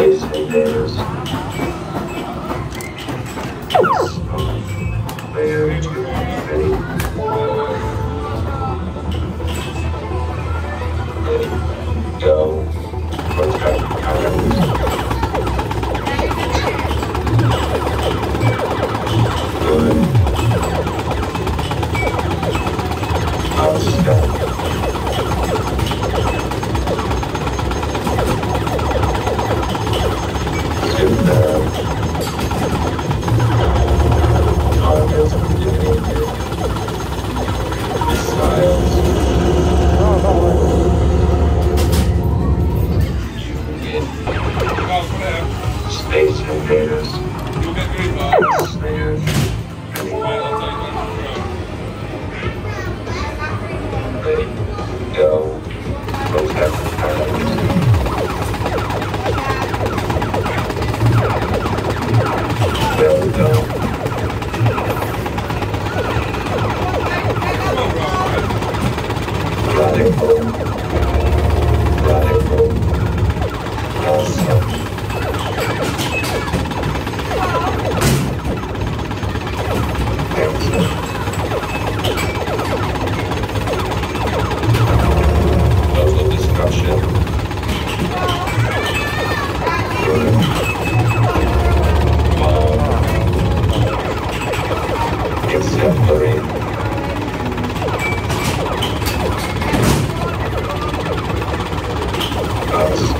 Space Invaders. Ready? Ready? You'll get green bar. Snares. Ready? Ready? Go.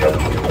Thank you.